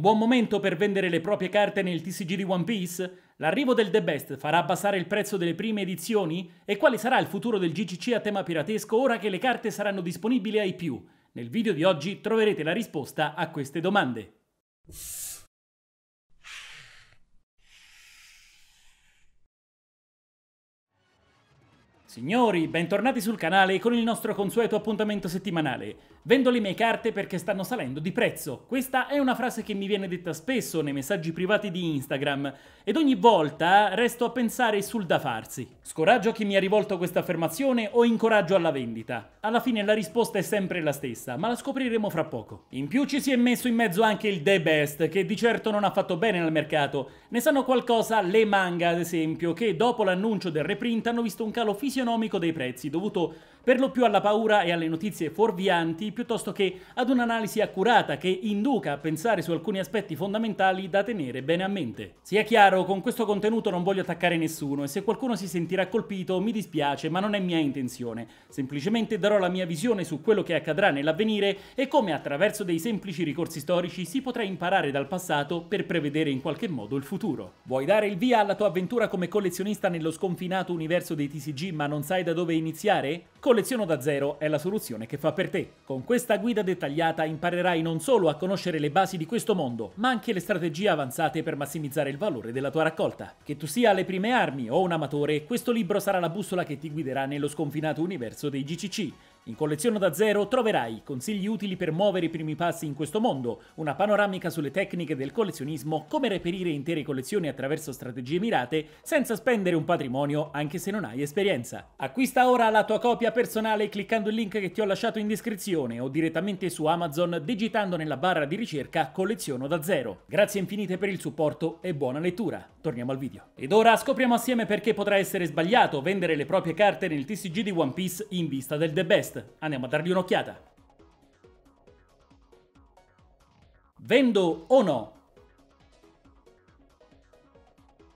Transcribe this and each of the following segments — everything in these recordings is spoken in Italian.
buon momento per vendere le proprie carte nel TCG di One Piece? L'arrivo del The Best farà abbassare il prezzo delle prime edizioni? E quale sarà il futuro del GCC a tema piratesco ora che le carte saranno disponibili ai più? Nel video di oggi troverete la risposta a queste domande. Signori, bentornati sul canale con il nostro consueto appuntamento settimanale. Vendo le mie carte perché stanno salendo di prezzo. Questa è una frase che mi viene detta spesso nei messaggi privati di Instagram ed ogni volta resto a pensare sul da farsi. Scoraggio chi mi ha rivolto questa affermazione o incoraggio alla vendita? Alla fine la risposta è sempre la stessa, ma la scopriremo fra poco. In più ci si è messo in mezzo anche il The Best, che di certo non ha fatto bene al mercato. Ne sanno qualcosa le manga, ad esempio, che dopo l'annuncio del reprint hanno visto un calo fisico fisionomico dei prezzi, dovuto per lo più alla paura e alle notizie fuorvianti, piuttosto che ad un'analisi accurata che induca a pensare su alcuni aspetti fondamentali da tenere bene a mente. Sia chiaro, con questo contenuto non voglio attaccare nessuno e se qualcuno si sentirà colpito mi dispiace, ma non è mia intenzione. Semplicemente darò la mia visione su quello che accadrà nell'avvenire e come attraverso dei semplici ricorsi storici si potrà imparare dal passato per prevedere in qualche modo il futuro. Vuoi dare il via alla tua avventura come collezionista nello sconfinato universo dei TCG ma non sai da dove iniziare? Colleziono da zero è la soluzione che fa per te. Con questa guida dettagliata imparerai non solo a conoscere le basi di questo mondo, ma anche le strategie avanzate per massimizzare il valore della tua raccolta. Che tu sia alle prime armi o un amatore, questo libro sarà la bussola che ti guiderà nello sconfinato universo dei GCC in Collezione da Zero troverai consigli utili per muovere i primi passi in questo mondo, una panoramica sulle tecniche del collezionismo, come reperire intere collezioni attraverso strategie mirate senza spendere un patrimonio anche se non hai esperienza. Acquista ora la tua copia personale cliccando il link che ti ho lasciato in descrizione o direttamente su Amazon digitando nella barra di ricerca Colleziono da Zero. Grazie infinite per il supporto e buona lettura. Torniamo al video. Ed ora scopriamo assieme perché potrà essere sbagliato vendere le proprie carte nel TCG di One Piece in vista del The Best. Andiamo a dargli un'occhiata. Vendo o no?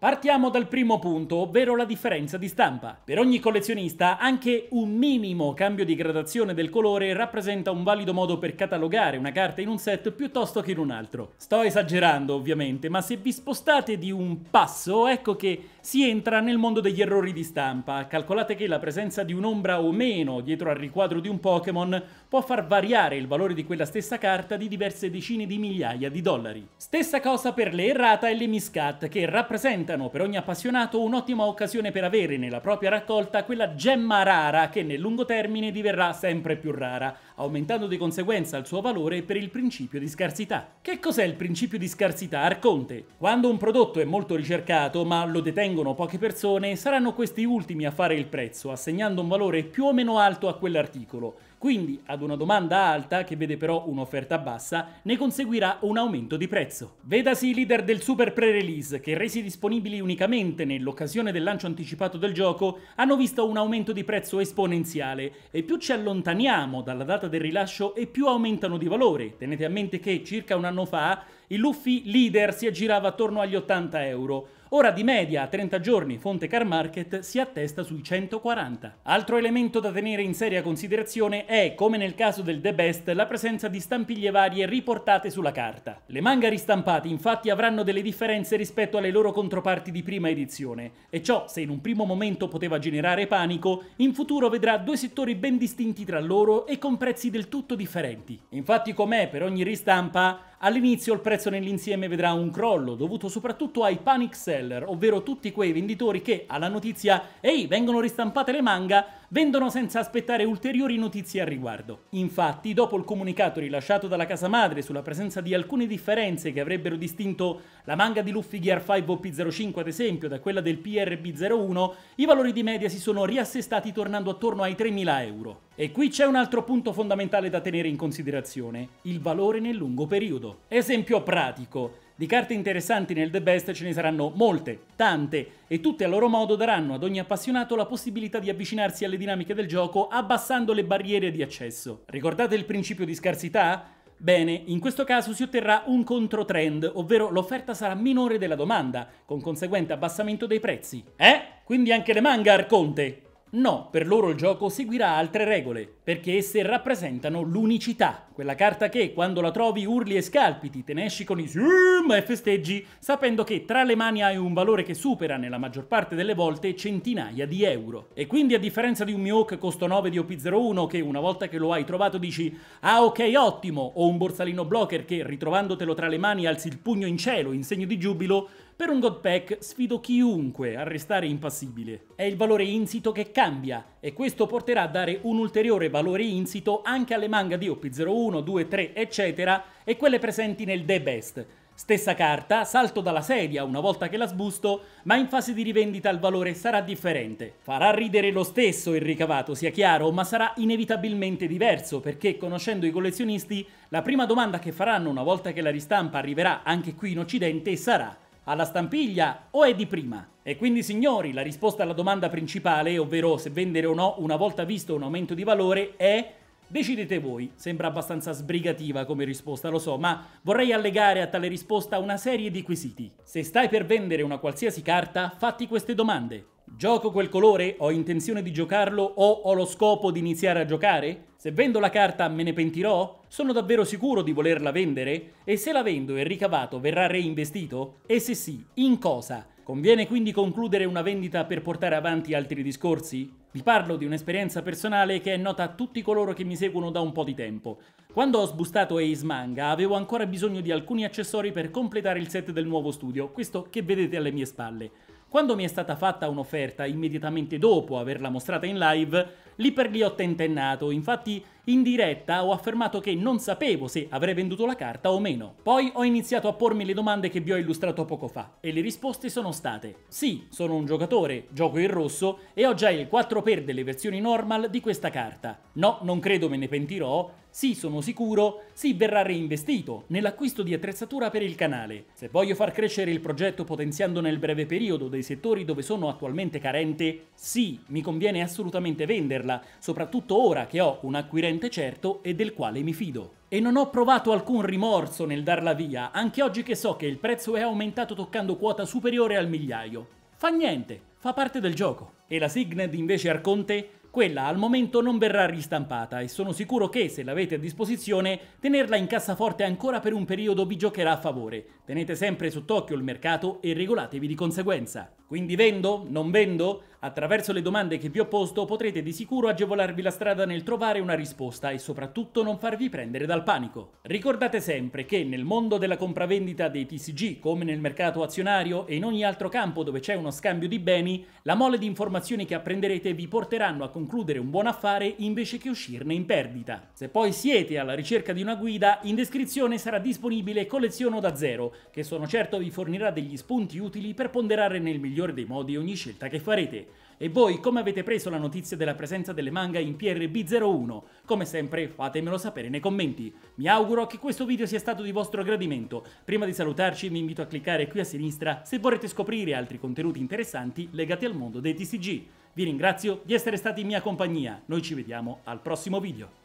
Partiamo dal primo punto, ovvero la differenza di stampa. Per ogni collezionista anche un minimo cambio di gradazione del colore rappresenta un valido modo per catalogare una carta in un set piuttosto che in un altro. Sto esagerando ovviamente, ma se vi spostate di un passo ecco che si entra nel mondo degli errori di stampa. Calcolate che la presenza di un'ombra o meno dietro al riquadro di un Pokémon può far variare il valore di quella stessa carta di diverse decine di migliaia di dollari. Stessa cosa per le errata e le miscat che rappresentano rappresentano per ogni appassionato un'ottima occasione per avere nella propria raccolta quella gemma rara che nel lungo termine diverrà sempre più rara, aumentando di conseguenza il suo valore per il principio di scarsità. Che cos'è il principio di scarsità, Arconte? Quando un prodotto è molto ricercato ma lo detengono poche persone, saranno questi ultimi a fare il prezzo, assegnando un valore più o meno alto a quell'articolo. Quindi, ad una domanda alta, che vede però un'offerta bassa, ne conseguirà un aumento di prezzo. Vedasi i leader del super pre-release, che resi disponibili unicamente nell'occasione del lancio anticipato del gioco, hanno visto un aumento di prezzo esponenziale, e più ci allontaniamo dalla data del rilascio e più aumentano di valore. Tenete a mente che circa un anno fa il Luffy leader si aggirava attorno agli 80 euro, Ora di media a 30 giorni fonte car market si attesta sui 140. Altro elemento da tenere in seria considerazione è, come nel caso del The Best, la presenza di stampiglie varie riportate sulla carta. Le manga ristampate infatti avranno delle differenze rispetto alle loro controparti di prima edizione e ciò, se in un primo momento poteva generare panico, in futuro vedrà due settori ben distinti tra loro e con prezzi del tutto differenti. Infatti com'è per ogni ristampa, All'inizio il prezzo nell'insieme vedrà un crollo dovuto soprattutto ai panic seller, ovvero tutti quei venditori che alla notizia «Ehi, vengono ristampate le manga!» Vendono senza aspettare ulteriori notizie al riguardo. Infatti, dopo il comunicato rilasciato dalla casa madre sulla presenza di alcune differenze che avrebbero distinto la manga di Luffy Gear 5 OP05 ad esempio da quella del PRB01, i valori di media si sono riassestati tornando attorno ai 3.000 euro. E qui c'è un altro punto fondamentale da tenere in considerazione, il valore nel lungo periodo. Esempio pratico. Di carte interessanti nel The Best ce ne saranno molte, tante, e tutte a loro modo daranno ad ogni appassionato la possibilità di avvicinarsi alle dinamiche del gioco abbassando le barriere di accesso. Ricordate il principio di scarsità? Bene, in questo caso si otterrà un controtrend, ovvero l'offerta sarà minore della domanda, con conseguente abbassamento dei prezzi. Eh? Quindi anche le manga, Arconte? No, per loro il gioco seguirà altre regole, perché esse rappresentano l'unicità, quella carta che quando la trovi urli e scalpiti, te ne esci con i sim e festeggi, sapendo che tra le mani hai un valore che supera nella maggior parte delle volte centinaia di euro. E quindi a differenza di un Mihawk costo 9 di OP01 che una volta che lo hai trovato dici ah ok ottimo, o un borsalino blocker che ritrovandotelo tra le mani alzi il pugno in cielo in segno di giubilo, per un God Pack sfido chiunque a restare impassibile. È il valore insito che cambia e questo porterà a dare un ulteriore valore insito anche alle manga di OP01, 2, 3, eccetera e quelle presenti nel The Best. Stessa carta, salto dalla sedia una volta che la sbusto, ma in fase di rivendita il valore sarà differente. Farà ridere lo stesso il ricavato, sia chiaro, ma sarà inevitabilmente diverso perché conoscendo i collezionisti, la prima domanda che faranno una volta che la ristampa arriverà anche qui in Occidente sarà alla stampiglia o è di prima? E quindi signori, la risposta alla domanda principale, ovvero se vendere o no una volta visto un aumento di valore, è Decidete voi, sembra abbastanza sbrigativa come risposta, lo so, ma vorrei allegare a tale risposta una serie di quesiti. Se stai per vendere una qualsiasi carta, fatti queste domande. Gioco quel colore? Ho intenzione di giocarlo o ho lo scopo di iniziare a giocare? Se vendo la carta me ne pentirò? Sono davvero sicuro di volerla vendere? E se la vendo e il ricavato verrà reinvestito? E se sì, in cosa? Conviene quindi concludere una vendita per portare avanti altri discorsi? Vi parlo di un'esperienza personale che è nota a tutti coloro che mi seguono da un po' di tempo. Quando ho sbustato Ace Manga avevo ancora bisogno di alcuni accessori per completare il set del nuovo studio, questo che vedete alle mie spalle. Quando mi è stata fatta un'offerta immediatamente dopo averla mostrata in live, lì per lì ho tentennato, infatti in diretta ho affermato che non sapevo se avrei venduto la carta o meno. Poi ho iniziato a pormi le domande che vi ho illustrato poco fa e le risposte sono state sì, sono un giocatore, gioco in rosso e ho già il 4x delle versioni normal di questa carta. No, non credo me ne pentirò, sì, sono sicuro, sì, verrà reinvestito nell'acquisto di attrezzatura per il canale. Se voglio far crescere il progetto potenziando nel breve periodo dei settori dove sono attualmente carente, sì, mi conviene assolutamente venderla, soprattutto ora che ho un acquirente certo e del quale mi fido. E non ho provato alcun rimorso nel darla via, anche oggi che so che il prezzo è aumentato toccando quota superiore al migliaio. Fa niente, fa parte del gioco. E la Signed invece Arconte quella al momento non verrà ristampata e sono sicuro che, se l'avete a disposizione, tenerla in cassaforte ancora per un periodo vi giocherà a favore. Tenete sempre sott'occhio il mercato e regolatevi di conseguenza. Quindi vendo? Non vendo? Attraverso le domande che vi ho posto potrete di sicuro agevolarvi la strada nel trovare una risposta e soprattutto non farvi prendere dal panico. Ricordate sempre che nel mondo della compravendita dei TCG, come nel mercato azionario e in ogni altro campo dove c'è uno scambio di beni, la mole di informazioni che apprenderete vi porteranno a concludere un buon affare invece che uscirne in perdita. Se poi siete alla ricerca di una guida, in descrizione sarà disponibile Colleziono da zero, che sono certo vi fornirà degli spunti utili per ponderare nel migliore dei modi ogni scelta che farete. E voi come avete preso la notizia della presenza delle manga in PRB01? Come sempre fatemelo sapere nei commenti. Mi auguro che questo video sia stato di vostro gradimento. Prima di salutarci vi invito a cliccare qui a sinistra se vorrete scoprire altri contenuti interessanti legati al mondo dei TCG. Vi ringrazio di essere stati in mia compagnia, noi ci vediamo al prossimo video.